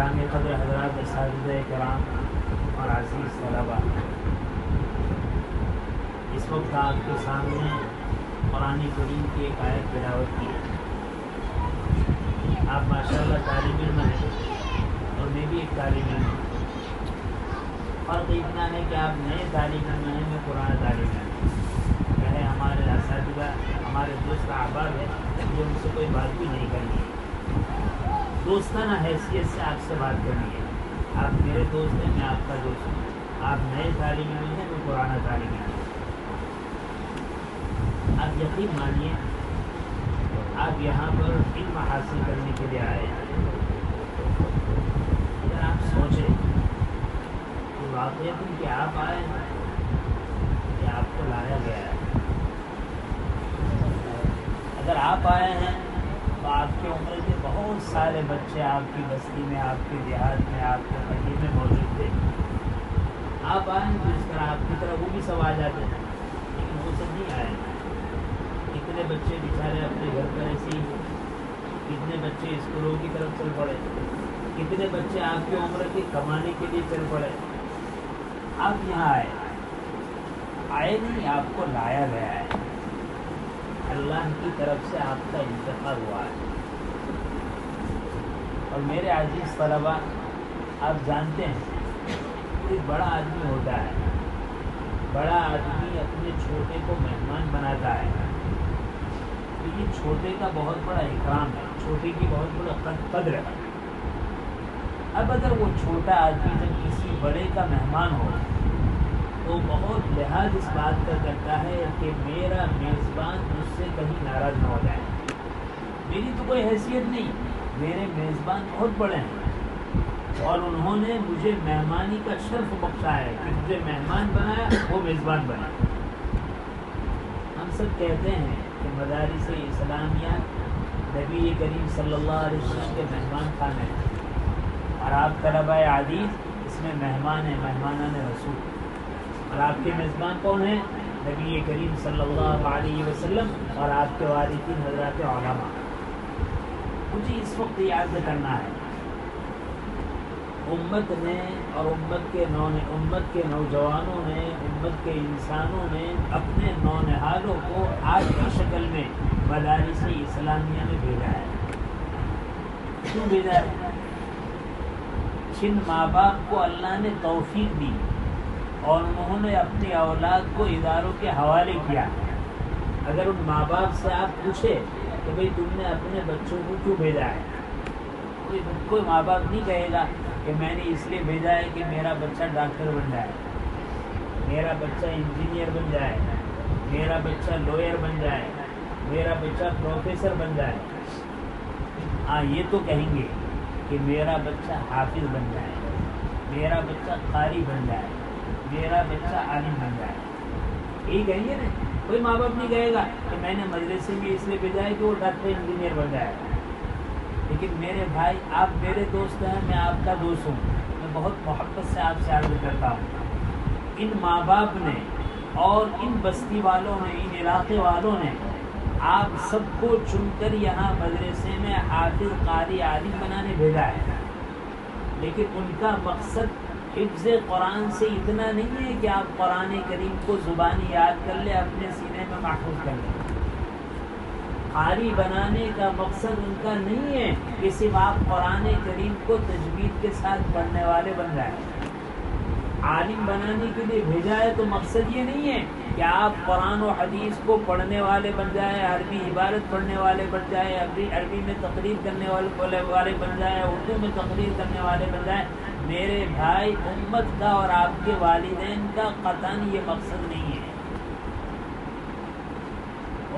ग्राम कदर हजरात साजिद कराम और अज़ीज़ तलबा इस वक्त आपके सामने कुरान करीम की एक आयत तिलावत की है आप माशाल्लाह तालिब इल्म हैं और मैं भी एक तालिब इल्म हूँ फ़र्क इतना है कि आप नए तालिब इल्म हैं मैं पुराना तालिब चाहे हमारे इस हमारे दोस्त अहबाब है मुझे उनसे कोई बात भी नहीं करनी दोस्ताना हैसियत से आपसे बात करनी है। आप मेरे दोस्त हैं, मैं आपका दोस्त हूँ। आप नए तालीम में हैं मैं पुराना तालीम में आप यकीन मानिए, आप यहाँ पर इल्म हासिल करने के लिए आए हैं। आप सोचें तो वाकई कि आप आए हैं या आपको लाया गया है अगर आप आए हैं तो आपके उम्र के बहुत सारे बच्चे आपकी बस्ती में, आपके देहात में, आपके कहीं में मौजूद थे। आप आए तो इस तरह आपकी तरह वो भी सब आ जाते हैं लेकिन वो सब नहीं आए। कितने बच्चे बेचारे अपने घर पर ऐसे ही कितने बच्चे स्कूलों की तरफ़ चल पड़े। कितने बच्चे आपकी उम्र के कमाने के लिए चल पड़े। आप यहाँ आए। आए नहीं, आपको लाया गया है। अल्लाह की तरफ़ से आपका इंतकाल हुआ है। और मेरे अज़ीज़ तलबा आप जानते हैं, कोई बड़ा आदमी होता है। बड़ा आदमी अपने छोटे को मेहमान बनाता है। तो ये छोटे का बहुत बड़ा इकराम है, छोटे की बहुत बड़ा कदर है। अब अगर वो छोटा आदमी जब किसी बड़े का मेहमान हो तो बहुत लिहाज इस बात का करता है कि मेरा मेज़बान मुझसे कहीं नाराज़ ना हो जाए। मेरी तो कोई हैसियत नहीं। मेरे मेज़बान बहुत बड़े हैं। और उन्होंने मुझे मेहमानी का शर्फ बख्शा है कि मुझे मेहमान बनाया, वो मेज़बान बना। हम सब कहते हैं कि मदारिस इस्लामिया नबी करीम सल्लल्लाहु अलैहि वसल्लम के मेहमान खाने हैं। और आप तलबा आदीज़ इसमें मेहमान है, मेहमान रसूल। और आपके मेज़बान कौन है? नबी करीम सल्लल्लाहु अलैहि वसल्लम और आपके वारिसिन हज़रत मुझे इस वक्त याद करना है। उम्मत ने और उम्मत के नौ उम्मत के नौजवानों ने, उम्मत के इंसानों ने अपने नौनहालों को आज की शक्ल में मदारिस इस्लामिया में भेजा है। क्यों भेजा है? जिन माँ बाप को अल्लाह ने तौफीक दी और उन्होंने अपनी औलाद को इदारों के हवाले किया, अगर उन माँ बाप से आप पूछे तो भाई तुमने अपने बच्चों को क्यों भेजा है? कोई कोई माँ बाप नहीं कहेगा कि मैंने इसलिए भेजा है कि मेरा बच्चा डॉक्टर बन जाए, मेरा बच्चा इंजीनियर बन जाए, मेरा बच्चा लॉयर बन जाए, मेरा बच्चा प्रोफेसर बन जाए। हाँ ये तो कहेंगे कि मेरा बच्चा हाफिज बन जाए, मेरा बच्चा कारी बन जाए, मेरा बच्चा आलिम बन जाए। यही कहेंगे ना? कोई माँ बाप नहीं कहेगा कि मैंने मदरसे में इसलिए भेजा है कि वो डॉक्टर इंजीनियर बन जाए लेकिन मेरे भाई, आप मेरे दोस्त हैं, मैं आपका दोस्त हूँ। मैं बहुत मोहब्बत से आपसे आगे करता हूँ। इन माँ बाप ने और इन बस्ती वालों ने, इन इलाके वालों ने आप सबको चुनकर यहाँ मदरसे में हाफिज कारी आलिम बनाने भेजा है। लेकिन उनका मकसद हिफ्ज़ कुरान से इतना नहीं है कि आप कुरान करीम को ज़ुबानी याद कर ले, अपने सीने में महफूज कर लें। कारी बनाने का मकसद उनका नहीं है कि सिर्फ़ आप कुरान करीम को तजवीज़ के साथ पढ़ने वाले बन जाए। आलिम बनाने के लिए भेजा है तो मकसद ये नहीं है कि आप कुरान और हदीस को पढ़ने वाले बन जाए, अरबी इबारत पढ़ने वाले बन जाए, अरबी अरबी में तकरीर करने वाले वाले बन जाए, उर्दू में तकरीर करने वाले बन जाए। मेरे भाई, उम्मत का और आपके वालदेन का कतन ये मकसद नहीं है।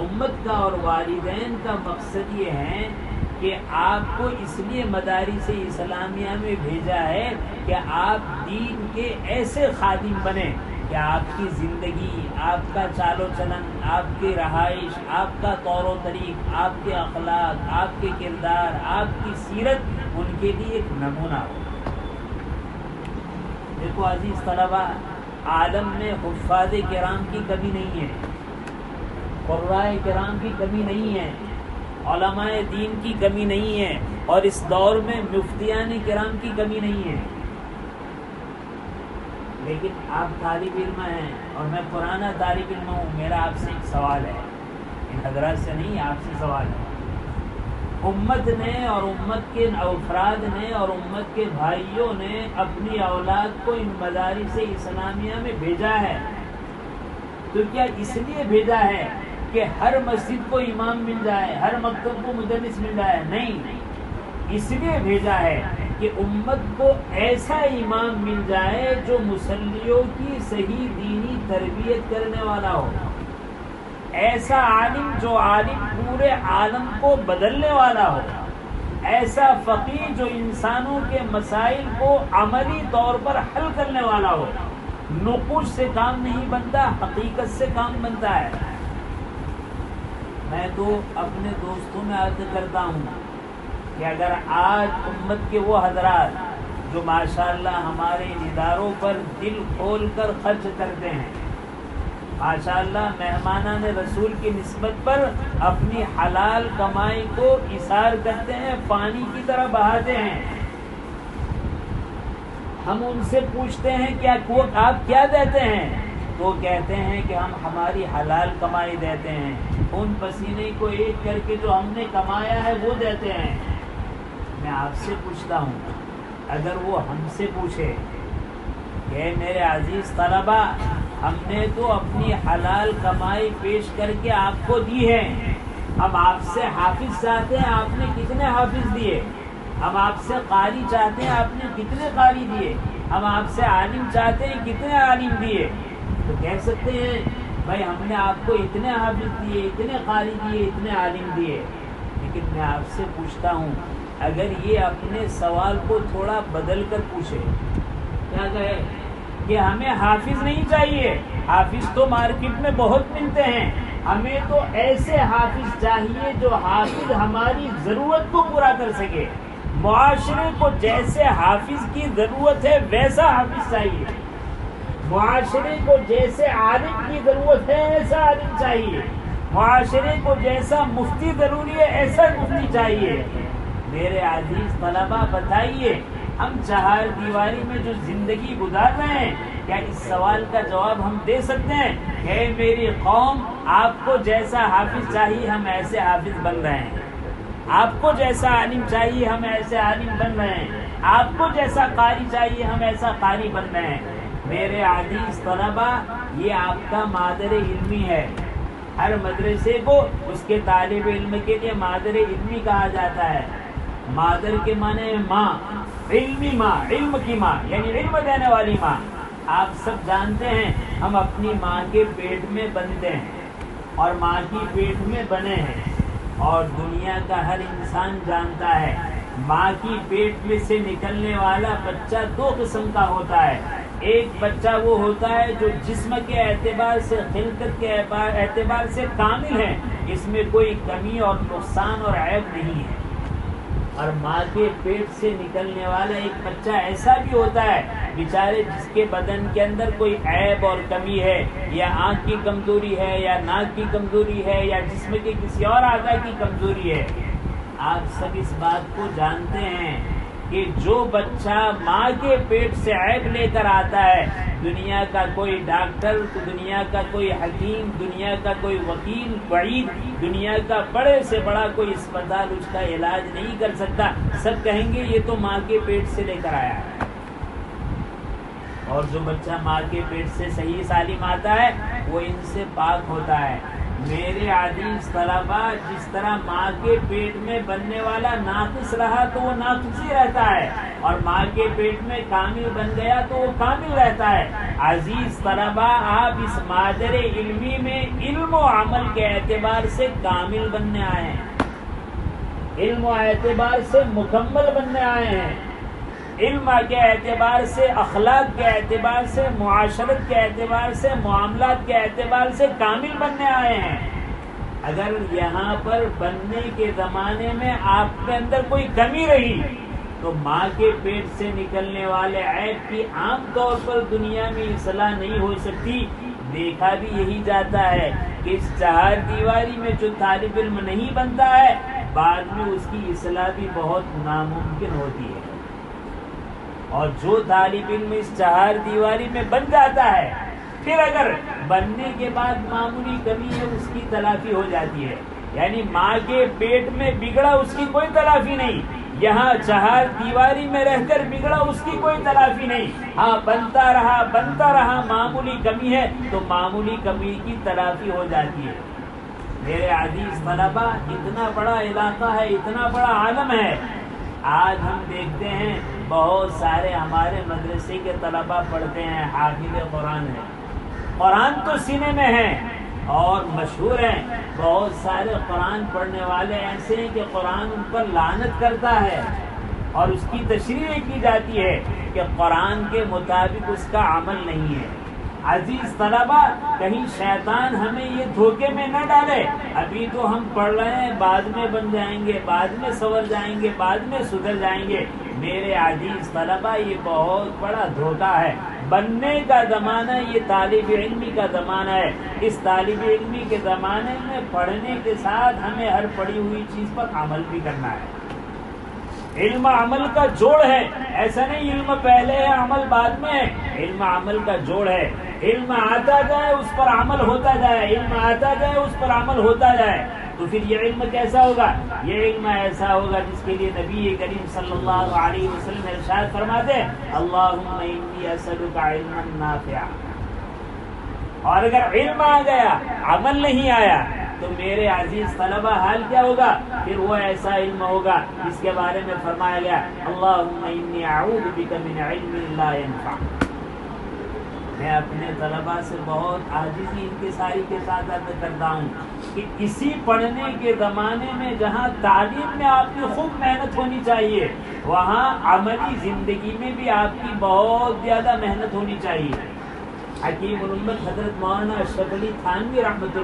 उम्मत का और वालदेन का मकसद ये है कि आपको इसलिए मदारी से इस्लामिया में भेजा है कि आप दीन के ऐसे खादिम बने कि आपकी ज़िंदगी, आपका चालो चलन, आपकी रहाइश, आपका तौर तरीक, आपके अखलाक, आपके किरदार, आपकी सीरत उनके लिए एक नमूना हो। देखो अज़ीज़, तलबा, आलम में हफाज कराम की कमी नहीं है। कुर्राए कराम की कमी नहीं है। दीन की कमी नहीं है। और इस दौर में मुफ्तियान कराम की कमी नहीं है। लेकिन आप तालिब इल्म हैं और मैं पुराना तालिब इल्म हूँ। मेरा आपसे एक सवाल है। इन हजरात से नहीं, आपसे सवाल है। उम्मत ने और उम्मत के अफराद ने और उम्मत के भाइयों ने अपनी औलाद को इन मदारी से इस्लामिया में भेजा है। तो क्या इसलिए भेजा है कि हर मस्जिद को इमाम मिल जाए, हर मकतब को मुदरस मिल जाए? नहीं। इसलिए भेजा है कि उम्मत को ऐसा इमाम मिल जाए जो मुसलियों की सही दीनी तरबियत करने वाला हो। ऐसा आलिम जो आलिम पूरे आलम को बदलने वाला हो, ऐसा फ़कीर जो इंसानों के मसाइल को अमली तौर पर हल करने वाला हो, नकुश से काम नहीं बनता, हकीकत से काम बनता है। मैं तो अपने दोस्तों में अर्ज़ करता हूँ कि अगर आज उम्मत के वो हजरात जो माशाल्लाह हमारे इदारों पर दिल खोल कर खर्च करते हैं माशाल्लाह मेहमाना ने रसूल की नस्बत पर अपनी हलाल कमाई को इशार करते हैं, पानी की तरह बहाते हैं। हम उनसे पूछते हैं, क्या आप क्या देते हैं? तो कहते हैं कि हम हमारी हलाल कमाई देते हैं। उन पसीने को एक करके जो हमने कमाया है, वो देते हैं। मैं आपसे पूछता हूँ, अगर वो हमसे पूछे कि मेरे अज़ीज़ तलबा हमने तो अपनी हलाल कमाई पेश करके आपको दी है। हम आपसे हाफिज चाहते हैं, आपने कितने हाफिज दिए? हम आपसे कारी चाहते हैं, आपने कितने कारी दिए? हम आपसे आलिम चाहते हैं, कितने आलिम दिए? तो कह सकते हैं, भाई हमने आपको इतने हाफिज दिए, इतने कारी दिए, इतने आलिम दिए। लेकिन मैं आपसे पूछता हूँ, अगर ये अपने सवाल को थोड़ा बदल कर पूछे। क्या कहे? कि हमें हाफिज नहीं चाहिए। हाफिज तो मार्केट में बहुत मिलते हैं। हमें तो ऐसे हाफिज चाहिए जो हाफिज हमारी ज़रूरत को पूरा कर सके। मुआशरे को जैसे हाफिज की ज़रूरत है, वैसा हाफिज चाहिए। मुआशरे को जैसे आलिम की ज़रूरत है, ऐसा आलिम चाहिए। मुआशरे को जैसा मुफ्ती ज़रूरी है, ऐसा मुफ्ती चाहिए। मेरे आजीज तलबा, बताइए हम चार दीवारी में जो ज़िंदगी गुजार रहे हैं, क्या इस सवाल का जवाब हम दे सकते हैं? कि मेरी कौम, आपको जैसा हाफिज चाहिए हम ऐसे हाफिज बन रहे हैं। आपको जैसा आलिम चाहिए हम ऐसे आलिम बन रहे हैं। आपको जैसा कारी चाहिए हम ऐसा कारी बन रहे हैं। मेरे आजीज तलबा, ये आपका मादर इल्मी है। हर मदरसे को उसके तालब इल्म के लिए मादर इल्मी कहा जाता है। मादर के माने माँ इल्मी माँ, इल्म की माँ, यानी इल्म देने वाली माँ। आप सब जानते हैं, हम अपनी माँ के पेट में बनते हैं और माँ की पेट में बने हैं और दुनिया का हर इंसान जानता है, माँ की पेट में से निकलने वाला बच्चा दो किस्म का होता है। एक बच्चा वो होता है जो जिस्म के एतबार से, खिलकत के एतबार से कामिल है इसमें कोई कमी और नुकसान और ऐब नहीं है। और माँ के पेट से निकलने वाला एक बच्चा ऐसा भी होता है, बेचारे जिसके बदन के अंदर कोई ऐब और कमी है, या आँख की कमज़ोरी है, या नाक की कमज़ोरी है, या जिसम के किसी और आगा की कमज़ोरी है। आप सब इस बात को जानते हैं। कि जो बच्चा माँ के पेट से ऐब लेकर आता है, दुनिया का कोई डॉक्टर, दुनिया का कोई हकीम, दुनिया का कोई वकील वईद दुनिया का बड़े से बड़ा कोई अस्पताल उसका इलाज नहीं कर सकता। सब कहेंगे, ये तो माँ के पेट से लेकर आया है। और जो बच्चा माँ के पेट से सही सालिम आता है, वो इनसे पाक होता है। मेरे आदिश तलबा, जिस तरह माँ के पेट में बनने वाला नाकिस रहा तो वो नाकिस ही रहता है। और माँ के पेट में कामिल बन गया तो वो कामिल रहता है। अज़ीज़ तलबा, आप इस मादर इल्मी में इल्म अमल के एतबार से कामिल बनने आए हैं। इल्म एतबार से मुकम्मल बनने आए हैं। इल्म के एतबार से, अखलाक के एतबार से, मुआशरत के एतबार से मामला के एतबार से कामिल बनने आए हैं। अगर यहाँ पर बनने के ज़माने में आपके अंदर कोई कमी रही तो माँ के पेट से निकलने वाले ऐप की आम तौर पर दुनिया में इसलाह नहीं हो सकती। देखा भी यही जाता है कि इस चार दीवारी में जो तालब इल्म नहीं बनता है, बाद में उसकी इसलाह भी बहुत नामुमकिन होती है। और जो तालिब इल्म इस चार दीवारी में बन जाता है, फिर अगर बनने के बाद मामूली कमी है उसकी तलाफी हो जाती है। यानी माँ के पेट में बिगड़ा, उसकी कोई तलाफी नहीं। यहाँ चार दीवारी में रहकर बिगड़ा, उसकी कोई तलाफी नहीं। हाँ बनता रहा बनता रहा, मामूली कमी है तो मामूली कमी की तलाफी हो जाती है। मेरे आदिज तलबा इतना बड़ा इलाका है, इतना बड़ा आलम है आज हम देखते हैं, बहुत सारे हमारे मदरसे के तलबा पढ़ते हैं, हाफिज कुरान है। कुरान तो सीने में है और मशहूर है। बहुत सारे कुरान पढ़ने वाले ऐसे हैं कि कुरान उन पर लानत करता है और उसकी तशरी की जाती है कि कुरान के मुताबिक उसका अमल नहीं है। अज़ीज़ तलबा, कहीं शैतान हमें ये धोखे में न डाले। अभी तो हम पढ़ रहे हैं, बाद में बन जाएँगे, बाद में सवर जाएँगे, बाद में सुधर जाएँगे। मेरे अज़ीज़ तलबा, ये बहुत बड़ा धोखा है। बनने का जमाना ये तालिब इलमी का जमाना है। इस तालिब इलमी के जमाने में पढ़ने के साथ हमें हर पढ़ी हुई चीज़ पर अमल भी करना है। इल्म अमल का जोड़ है। ऐसा नहीं, इल्म पहले है, अमल बाद में है। इल्म अमल का जोड़ है। इल्म आता जाए, उस पर अमल होता जाए। इल्म आता जाए, उस पर अमल होता जाए। तो फिर ये इल्म कैसा होगा? ये इल्म ऐसा होगा जिसके लिए नबी करीम सल्लल्लाहु अलैहि वसल्लम इरशाद फरमाते नाफिया। और अगर इल्म आ गया, अमल नहीं आया तो मेरे अज़ीज़ तलबा हाल क्या होगा? फिर वो ऐसा इल्म होगा। जिसके बारे में फरमाया गया अल्लाह मैं अपने तलबा से बहुत आजिजी इनके सारी के साथ अर्ज़ करता हूँ कि इसी पढ़ने के ज़माने में जहाँ तालीम में आपकी खूब मेहनत होनी चाहिए, वहाँ अमली ज़िंदगी में भी आपकी बहुत ज़्यादा मेहनत होनी चाहिए। हकीम हज़रत मौलाना अशरफ अली थानवी रहमत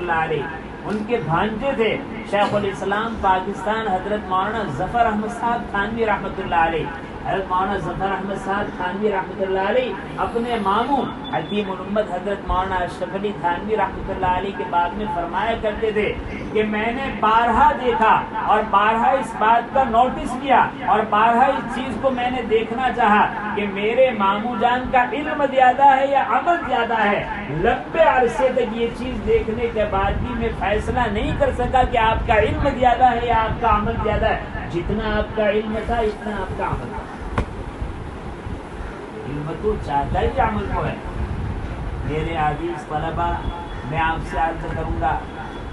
उनके भांजे थे। शेख इस्लाम पाकिस्तान हज़रत मौलाना ज़फ़र अहमद साहब थानवी रहमत हज़रत मौलाना ज़फ़र अहमद साहब थानवी रहमत अपने मामू हकीम मोहम्मद हज़रत मौलाना अशरफ अली थानवी रहमत के बाद में फरमाया करते थे कि मैंने बारहा देखा और बारहा इस बात का नोटिस किया और बारहा इस चीज़ को मैंने देखना चाहा कि मेरे मामू जान का इल्म ज़्यादा है या अमल ज़्यादा है। लंबे अरसे तक ये चीज़ देखने के बाद भी मैं फैसला नहीं कर सका कि आपका इल्म ज़्यादा है या आपका अमल ज़्यादा है। जितना आपका इल्म था, इतना आपका अमल था। इल्म तो चाहता ही अमल को है। मेरे आजीज तलबा मैं आपसे अर्ज़ करूँगा,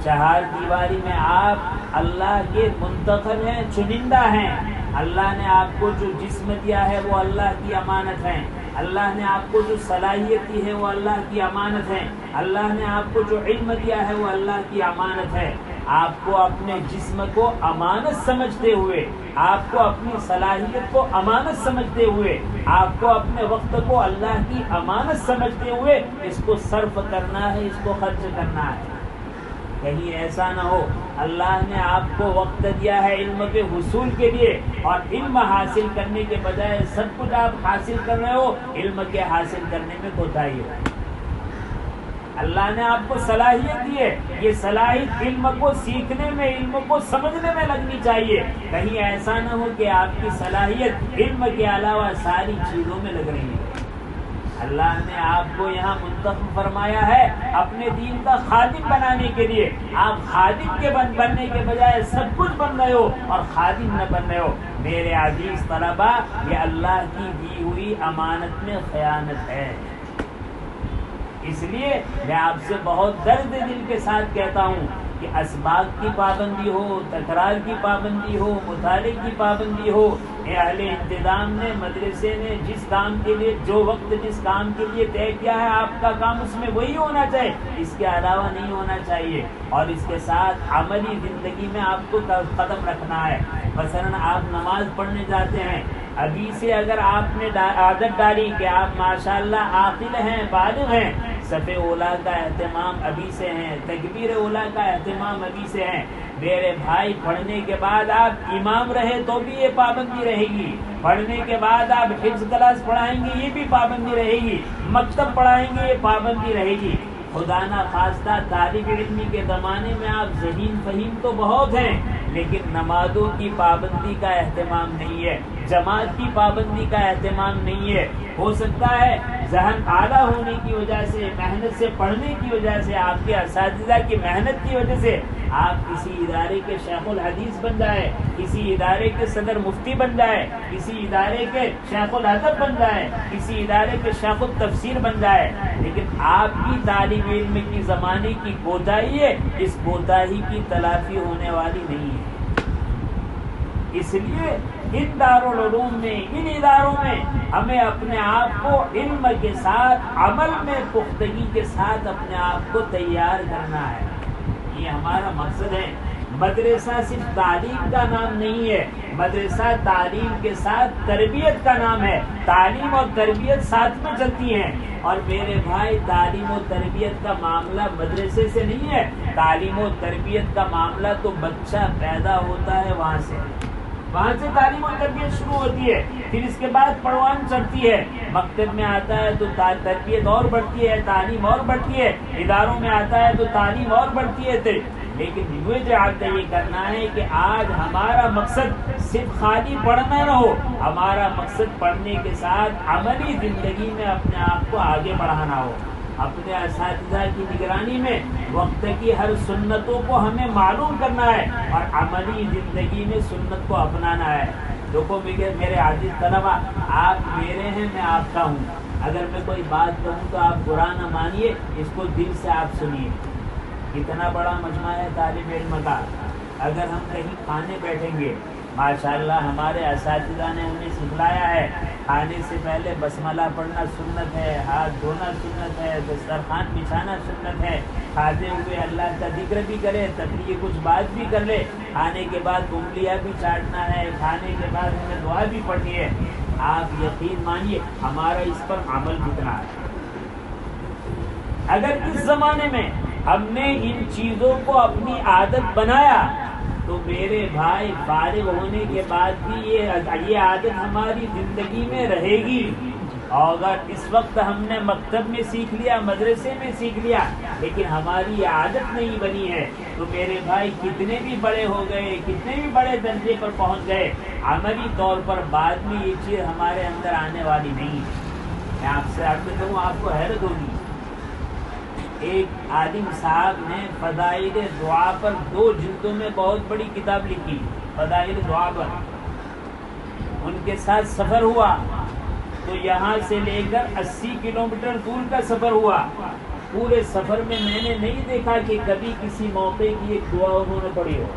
चार दीवारी में आप अल्लाह के मुंतखब हैं, चुनिंदा हैं। अल्लाह ने आपको जो जिस्म दिया है, वो अल्लाह की अमानत है। अल्लाह ने आपको जो सलाहियत दी है, वो अल्लाह की अमानत है। अल्लाह ने आपको जो इल्म दिया है, वो अल्लाह की अमानत है। आपको अपने जिस्म को अमानत समझते हुए, आपको अपनी सलाहियत को अमानत समझते हुए, आपको अपने वक्त को अल्लाह की अमानत समझते हुए इसको सर्फ करना है, इसको खर्च करना है। कहीं ऐसा ना हो, अल्लाह ने आपको वक्त दिया है इल्म के हसूल के लिए और इल्म हासिल करने के बजाय सब कुछ आप हासिल कर रहे हो, इल्म के हासिल करने में कोताही हो। अल्लाह ने आपको सलाहियत दी है। ये सलाहियत इल्म को सीखने में, इल्म को समझने में लगनी चाहिए। कहीं ऐसा न हो कि आपकी सलाहियत इल्म के अलावा सारी चीज़ों में लग रही है। अल्लाह ने आपको यहाँ मुंतब फरमाया है अपने दीन का खादिम बनाने के लिए। आप खादिम के बन, बनने के बजाय सब कुछ बन रहे हो और खादिम न बन रहे हो। मेरे अज़ीज़ तलबा, ये अल्लाह की दी हुई अमानत में खयानत है। इसलिए मैं आपसे बहुत दर्द दिल के साथ कहता हूँ कि इसबाग की पाबंदी हो, तकरार की पाबंदी हो, मुताले की पाबंदी हो, अहले इंतज़ाम ने, मदरसे ने जिस काम के लिए, जो वक्त जिस काम के लिए तय किया है, आपका काम उसमें वही होना चाहिए। इसके अलावा नहीं होना चाहिए। और इसके साथ अमली ज़िंदगी में आपको कदम रखना है। मसलन आप नमाज़ पढ़ने जाते हैं। अभी से अगर आपने आदत डाली कि आप माशाल्लाह आकिल हैं, बालिग हैं सफ़े ओला का अहतमाम अभी से हैं, तकबीर ओला का अहतमाम अभी से हैं। मेरे भाई, पढ़ने के बाद आप इमाम रहे तो भी ये पाबंदी रहेगी। पढ़ने के बाद आप हिफ्ज क्लास पढ़ाएँगे, ये भी पाबंदी रहेगी। मकतब पढ़ाएँगे, ये पाबंदी रहेगी। खुदा ना खास्ता तालिब इलमी के ज़माने में आप जहीन फहीम तो बहुत हैं, लेकिन नमाजों की पाबंदी का अहतमाम नहीं है। जमात की पाबंदी का अहतमाम नहीं है। हो सकता है जहन आला होने की वजह से, मेहनत से, पढ़ने की वजह से, आपके इस की मेहनत की वजह से आप किसी इदारे के शेखुल हदीस बन जाए, किसी इदारे के सदर मुफ्ती बन जाए, किसी इदारे के शेखुल अदब बन जाए, किसी इदारे के शेखुल तफसीर बन जाए। लेकिन आपकी तालीम इल्म की ज़माने की कोताही है, इस कोताही की तलाफी होने वाली नहीं है। इसलिए इन दारूम में, इन इदारों में हमें अपने आप को इल्म के साथ, अमल में पुख्तगी के साथ अपने आप को तैयार करना है। ये हमारा मकसद है। मदरसा सिर्फ़ तालीम का नाम नहीं है। मदरसा तालीम के साथ तरबियत का नाम है। तालीम और तरबियत साथ में चलती हैं। और मेरे भाई, तालीम और तरबियत का मामला मदरसे से नहीं है। तालीम और तरबियत का मामला तो बच्चा पैदा होता है वहाँ से। वहाँ से तालीम और तरबियत शुरू होती है, फिर इसके बाद पड़वान चढ़ती है। मकतब में आता है तो तरबियत और बढ़ती है, तालीम और बढ़ती है। इदारों में आता है तो तालीम और बढ़ती है लेकिन मुझे जो आपका ये करना है कि आज हमारा मकसद सिर्फ़ खाली पढ़ना न हो हमारा मकसद पढ़ने के साथ अमली ज़िंदगी में अपने आप को आगे बढ़ाना हो। अपने इस की निगरानी में वक्त की हर सुन्नतों को हमें मालूम करना है और अमली ज़िंदगी में सुन्नत को अपनाना है। देखो मेरे आजिज तलबा, आप मेरे हैं, मैं आपका हूँ। अगर मैं कोई बात कहूँ तो आप बुरा न मानिए, इसको दिल से आप सुनिए। कितना बड़ा मजमा है तालिब इल्म का। अगर हम कहीं खाने बैठेंगे माशाल्लाह, हमारे इस ने हमें सिखलाया है। खाने से पहले बसमला पढ़ना सुन्नत है, हाथ धोना सुन्नत है दस्तरखान बिछाना सुन्नत है। खाते हुए अल्लाह का ज़िक्र भी करे, तकरीर कुछ बात भी कर ले। खाने के बाद उंगलियाँ भी चाटना है, खाने के बाद हमें दुआ भी पढ़नी है। आप यकीन मानिए, हमारा इस पर अमल कितना है। अगर इस जमाने में हमने इन चीज़ों को अपनी आदत बनाया तो मेरे भाई फारिग होने के बाद भी ये ये आदत हमारी ज़िंदगी में रहेगी। और अगर इस वक्त हमने मकतब में सीख लिया, मदरसे में सीख लिया, लेकिन हमारी आदत नहीं बनी है तो मेरे भाई कितने भी बड़े हो गए, कितने भी बड़े दर्जे पर पहुँच गए अमली तौर पर बाद में ये चीज़ हमारे अंदर आने वाली नहीं है। मैं आपसे आपको कहूँ आपको हैरत होगी। एक आलिम साहब ने फदाइल दुआ पर दो जिल्दों में बहुत बड़ी किताब लिखी। फदाइल दुआ पर। उनके साथ सफ़र हुआ। तो यहाँ से लेकर 80 किलोमीटर दूर का सफ़र हुआ। पूरे सफ़र में मैंने नहीं देखा कि कभी किसी मौके की एक दुआ उन्होंने पढ़ी हो।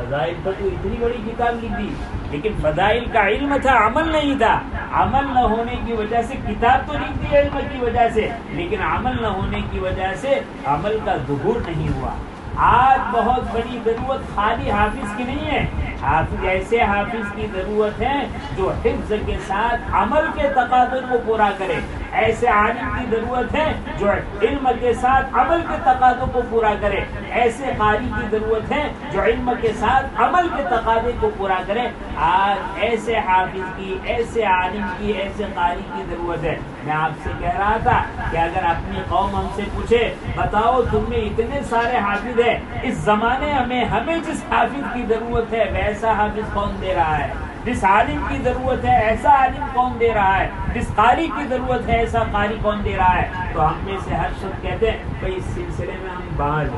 फजाइल तो इतनी बड़ी किताब लिख दी लेकिन फजाइल का इल्म था, अमल नहीं था। अमल न होने की वजह से किताब तो लिख दी इल्म की वजह से, लेकिन अमल न होने की वजह से अमल का जुहूर नहीं हुआ। आज बहुत बड़ी ज़रूरत खाली हाफिज की नहीं है। हाफिज ऐसे हाफिज की ज़रूरत है जो हिफ्ज के साथ अमल के तकादर को पूरा करे। ऐसे आलिम की ज़रूरत है जो इल्म के साथ अमल के तकादों को पूरा करे। ऐसे कारी की ज़रूरत है जो इल्म के साथ अमल के तकादे को पूरा करे। आज ऐसे हाफिज की, ऐसे आलिम की, ऐसे कारी की ज़रूरत है। मैं आपसे कह रहा था कि अगर अपनी कौम हमसे पूछे, बताओ तुम्हें इतने सारे हाफिज है। इस जमाने में हमें जिस हाफिज की ज़रूरत है, वैसा हाफिज कौन दे रहा है? जिस आलिम की ज़रूरत है, ऐसा आलिम कौन दे रहा है? जिस कारी की ज़रूरत है, ऐसा कारी कौन दे रहा है? तो हम में से हर शब्द कहते हैं, भाई, इस सिलसिले में हम बाज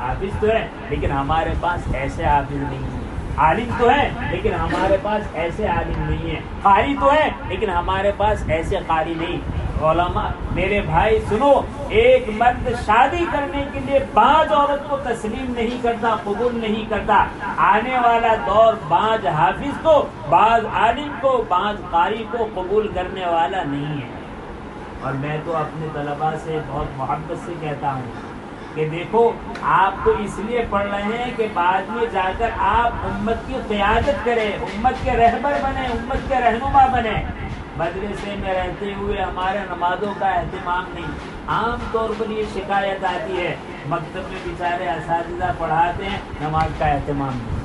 हाफिज तो है, लेकिन हमारे पास ऐसे हाफिज नहीं है। आलिम तो है, लेकिन हमारे पास ऐसे आलिम नहीं है। कारी तो है, लेकिन हमारे पास ऐसे कारी नहीं। मेरे भाई, सुनो, एक मर्द शादी करने के लिए बाज औरत को तस्लीम नहीं करता, कबूल नहीं करता। आने वाला दौर बाज हाफिज को, बाज आलिम को, बाज कारी को कबूल करने वाला नहीं है। और मैं तो अपने तलबा से बहुत मोहब्बत से कहता हूँ कि देखो, आप तो इसलिए पढ़ रहे हैं कि बाद में जाकर आप उम्मत की क्यादत करें, उम्मत के रहबर बने, उम्मत के रहनुमा बने। मदरसे में रहते हुए हमारे नमाजों का अहतमाम नहीं। आम तौर पर ये शिकायत आती है, मकतब में बेचारे इस पढ़ाते हैं, नमाज़ का अहतमाम नहीं।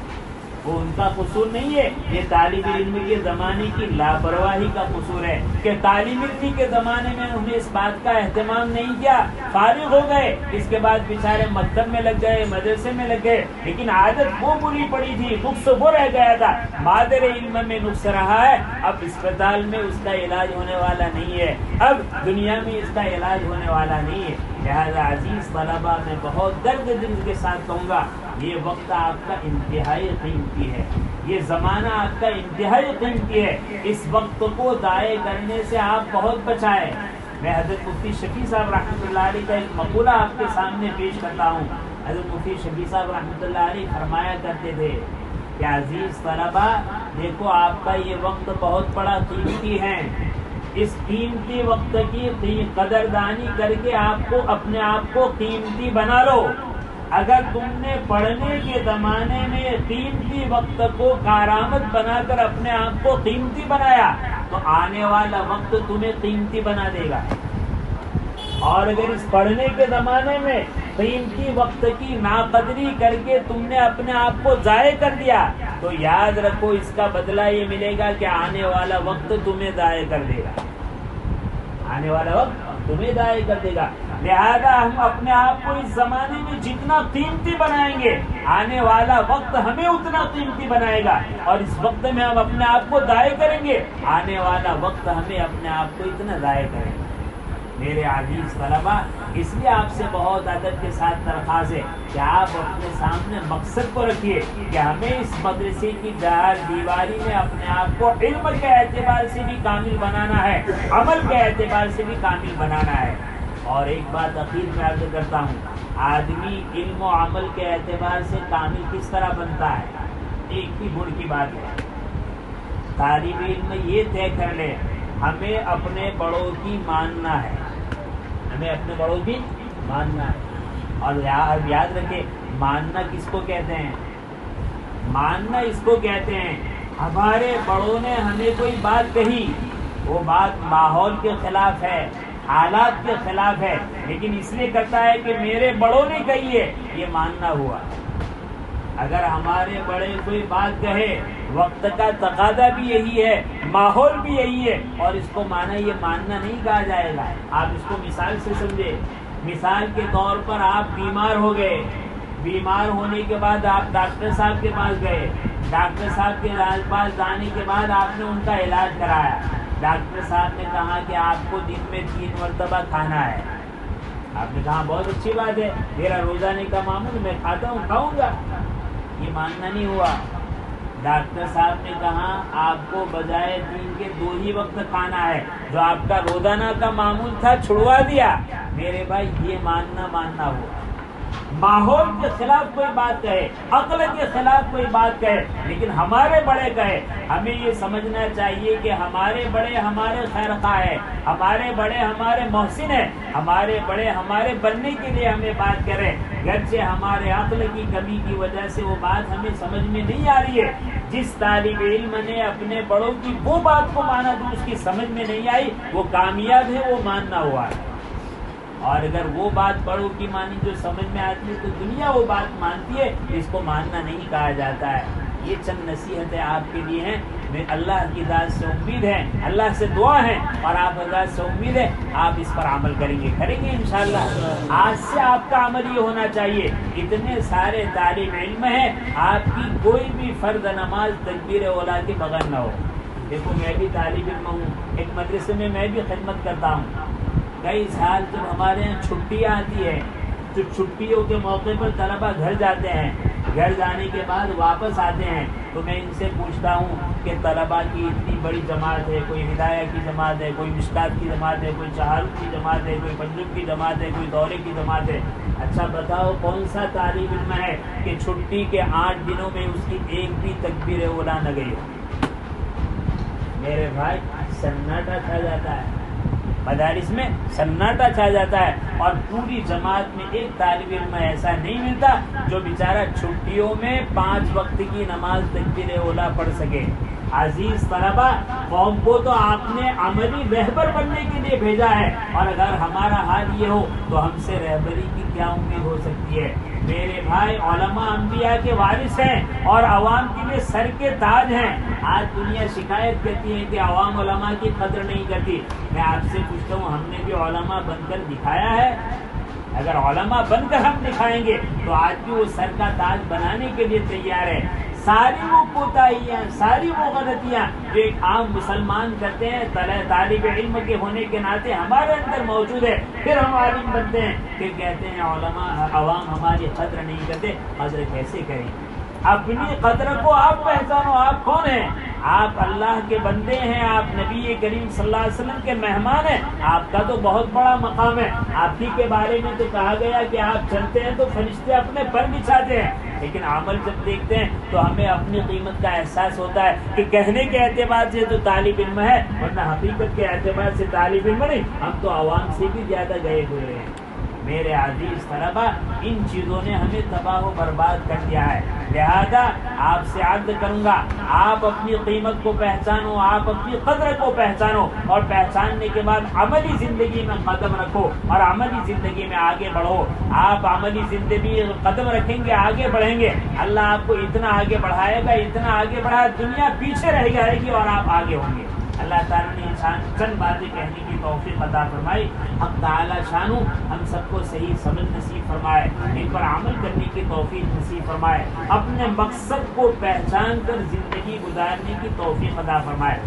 वो उनका कसूर नहीं है। ये तालिब इल्म के ज़माने की लापरवाही का कसूर है। कि तालिब इल्म के ज़माने में उन्हें इस बात का अहतमाम नहीं किया, फारिग हो गए। इसके बाद बेचारे मकतब में लग गए, मदरसे में लग गए। लेकिन आदत वो बुरी पड़ी थी, नुक्स वो रह गया था। मादर इल्म में नुक्स रहा है। अब अस्पताल में उसका इलाज होने वाला नहीं है। अब दुनिया में इसका इलाज होने वाला नहीं है। लिहाजा अज़ीज़ तलबा, में बहुत दर्द दिल के साथ कहूँगा ये वक्त आपका इंतहाई कीमती है। ये ज़माना आपका इंतहाई कीमती है। इस वक्त को दाए करने से आप बहुत बचाए। मैं हज़रत मुफ्ती शफी साहब रहमत का एक मकूला आपके सामने पेश करता हूँ। हज़रत मुफ्ती शफी साहब रहमत फरमाया करते थे कि अज़ीज़ तलबा, देखो आपका ये वक्त बहुत बड़ा कीमती है। इस कीमती वक्त की कदरदानी करके आपको अपने आप को कीमती बना लो। अगर तुमने पढ़ने के जमाने में कीमती वक्त को कारामद बनाकर अपने आप को कीमती बनाया तो आने वाला वक्त तुम्हें कीमती बना देगा। और अगर इस पढ़ने के जमाने में कीमती वक्त की नाकदरी करके तुमने अपने आप को जाये कर दिया तो याद रखो, इसका बदला ये मिलेगा कि आने वाला वक्त तुम्हें जाये कर देगा। आने वाला वक्त तुम्हें दाए कर देगा। लिहाजा हम अपने आप को इस जमाने में जितना कीमती बनाएँगे, आने वाला वक्त हमें उतना कीमती बनाएगा। और इस वक्त में हम अपने आप को दाए करेंगे, आने वाला वक्त हमें अपने आप को इतना दाए करेंगे। मेरे आजीज तलबा इसलिए आपसे बहुत अदब के साथ दरख्वास्त है कि आप अपने सामने मकसद को रखिए कि हमें इस मदरसे की चार दीवारी में अपने आप को इल्म के एतबार से भी कामिल बनाना है, अमल के एतबार से भी कामिल बनाना है। और एक बात अखीर में अर्ज़ करता हूँ, आदमी इल्म अमल के एतबार से कामिल किस तरह बनता है? एक ही गुण की बात है। तालीम इल्म ये तय कर ले, हमें अपने बड़ों की मानना है। हमें अपने बड़ों की मानना है। और याद याद रखे, मानना किसको कहते हैं? मानना इसको कहते हैं, हमारे बड़ों ने हमें कोई बात कही, वो बात माहौल के खिलाफ है। हालात के खिलाफ है, लेकिन इसलिए करता है कि मेरे बड़ों ने कही है, ये मानना हुआ। अगर हमारे बड़े कोई बात कहे, वक्त का तकादा भी यही है, माहौल भी यही है, और इसको माना, ये मानना नहीं कहा जाएगा। आप इसको मिसाल से समझे। मिसाल के तौर पर आप बीमार हो गए। बीमार होने के बाद आप डॉक्टर साहब के पास गए। डॉक्टर साहब के पास जाने के बाद आपने उनका इलाज कराया। डॉक्टर साहब ने कहा कि आपको दिन में तीन मरतबा खाना है। आपने कहा, बहुत अच्छी बात है। मेरा रोजाने का मामूल मैं खाता हूँ, खाऊँगा। ये मानना नहीं हुआ। डॉक्टर साहब ने कहा, आपको बजाय दिन के दो ही वक्त खाना है। जो आपका रोज़ाना का मामूल था, छुड़वा दिया। मेरे भाई, ये मानना मानना हुआ। माहौल के खिलाफ कोई बात कहे, अकल के खिलाफ कोई बात कहे, लेकिन हमारे बड़े कहे। हमें ये समझना चाहिए कि हमारे बड़े हमारे खैर है, हमारे बड़े हमारे मोहसिन है, हमारे बड़े हमारे बनने के लिए हमें बात करें। से हमारे अकल की कमी की वजह से वो बात हमें समझ में नहीं आ रही है। जिस तालिब इल्म ने अपने बड़ों की वो बात को माना तो उसकी समझ में नहीं आई, वो कामयाब है, वो मानना हुआ है। और अगर वो बात पढ़ो की मानी जो समझ में आती है तो दुनिया वो बात मानती है इसको मानना नहीं कहा जाता है। ये चंद नसीहतें आपके लिए हैं। मैं अल्लाह की दाद से उम्मीद है, अल्लाह से दुआ है, और आप अल्लाह से उम्मीद है, आप इस पर अमल करेंगे। करेंगे इन आज से आपका अमल ये होना चाहिए। इतने सारे तालीम इल्म है, आपकी कोई भी फ़र्द नमाज़ तकबीर ओला के बगैर ना हो। देखो, मैं भी तालीब इल्म हूँ। एक मदरसे में मैं भी खिदमत करता हूँ। कई साल जब हमारे यहाँ छुट्टियाँ आती है तो छुट्टियों के मौके पर तलबा घर जाते हैं। घर जाने के बाद वापस आते हैं। तो मैं इनसे पूछता हूँ कि तलबा की इतनी बड़ी जमात है, कोई हिदाया की जमात है, कोई मिश्कात की जमात है, कोई चहारुक की जमात है, कोई पंजुब की जमात है, कोई दौरे की जमात है। अच्छा बताओ, कौन सा तालीब इल्म है कि छुट्टी के आठ दिनों में उसकी एक भी तकबीर ओला न गई हो? मेरे भाई, सन्नाटा खा जाता है। मदारिस में सन्नाटा छा जाता है और पूरी जमात में एक तालब इल्म ऐसा नहीं मिलता जो बेचारा छुट्टियों में पाँच वक्त की नमाज़ तकबीर ओला पढ़ सके। अज़ीज़ तलबा, कौम को तो आपने अमली रहबर बनने के लिए भेजा है। और अगर हमारा हाल ये हो तो हमसे रहबरी की क्या उम्मीद हो सकती है? मेरे भाई ओलमा अम्बिया के वारिस हैं और आवाम के लिए सर के ताज हैं। आज दुनिया शिकायत करती है कि आवाम ओलमा की कदर नहीं करती। मैं आपसे पूछता हूँ, हमने भी ओलमा बनकर दिखाया है? अगर ओलमा बनकर हम दिखाएँगे तो आज भी वो सर का ताज बनाने के लिए तैयार है। सारी वो कोताहियाँ सारी वो गलतियाँ जो एक आम मुसलमान करते हैं, तले तालिब इल्म के होने के नाते हमारे अंदर मौजूद है, फिर हम आलिम बनते हैं। फिर कहते हैं अवाम हमारी कदर नहीं करते। कदर कैसे करें। अपनी कदर को आप पहचानो, आप कौन हैं? आप अल्लाह के बंदे हैं, आप नबी करीम सल्लल्लाहु अलैहि वसल्लम के मेहमान हैं। आपका तो बहुत बड़ा मकाम है। आप ही के बारे में तो कहा गया कि आप चलते हैं तो फरिश्ते अपने पर बिछाते हैं। लेकिन अमल जब देखते हैं तो हमें अपनी कीमत का एहसास होता है कि कहने के एतबार से तो तालिब इल्म है, वरना हकीकत के एतबार से तालिब इल्म नहीं, हम तो आवाम से भी ज़्यादा गए हुए हैं। मेरे आजीज तलबा, इन चीज़ों ने हमें तबाह बर्बाद कर दिया है। लिहाजा आपसे आग्रह करूँगा, आप अपनी कीमत को पहचानो, आप अपनी कदर को पहचानो और पहचानने के बाद अमली ज़िंदगी में कदम रखो और अमली ज़िंदगी में आगे बढ़ो। आप अमली ज़िंदगी कदम रखेंगे, आगे बढ़ेंगे। अल्लाह आपको इतना आगे बढ़ाएगा, इतना आगे बढ़ाया दुनिया पीछे रह जाएगी और आप आगे होंगे। अल्लाह ताला ने इंसान चंद बातें कहने की तोफ़ी अदा फरमाई। हम ताला शानू, हम सबको सही समझ नसीब फरमाए। इन पर अमल करने की तोफ़ी नसीब फरमाए। अपने मकसद को पहचान कर ज़िंदगी गुजारने की तोफ़ी अदा फरमाए।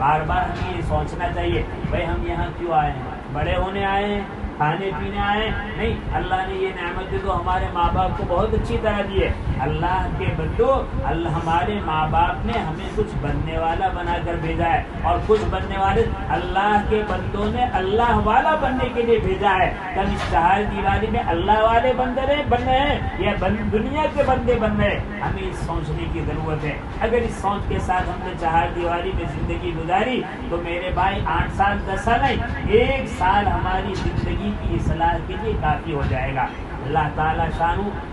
बार बार हमें ये सोचना चाहिए, भाई हम यहाँ क्यों आए हैं? बड़े होने आए हैं? खाने पीने आए नहीं अल्लाह ने ये नमत तो हमारे माँ बाप को बहुत अच्छी तरह दी है। अल्लाह के बंदो अल्लाह हमारे माँ बाप ने हमें कुछ बनने वाला बनाकर भेजा है और कुछ बनने वाले अल्लाह के बंदों ने अल्लाह वाला बनने के लिए भेजा है। कल इस चार दीवारी में अल्लाह वाले बंदे बन रहे हैं या बन, दुनिया के बंदे बन रहे हमें इस सोचने की ज़रूरत है। अगर इस सोच के साथ हमने चार दीवारी में ज़िंदगी गुजारी तो मेरे भाई आठ साल दस साल नहीं एक साल हमारी ज़िंदगी की सलाह के लिए काफ़ी हो जाएगा। अल्लाह ताला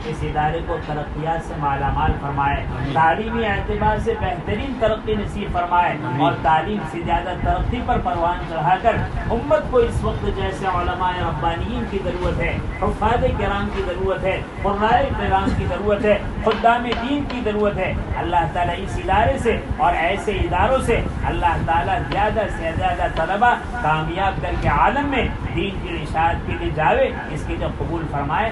इस इदारे को तरक्यात से माला माल फरमाए। तालीमी एतबार से बेहतरीन तरक्की नसीब फरमाए और तालीम से ज़्यादा तरक्की पर परवान चढ़ाकर उम्मत को इस वक्त जैसे रब्बानी की ज़रूरत है हफाद कराम की ज़रूरत है खुर्राए कराम की ज़रूरत है खुदा में दीन की ज़रूरत है। अल्लाह ताला इस इदारे से और ऐसे इदारों से अल्लाह ताला ज़्यादा से ज़्यादा तलबा कामयाब करके आलम में दीन की इशात के लिए जावे, इसके जो कबूल फरमाए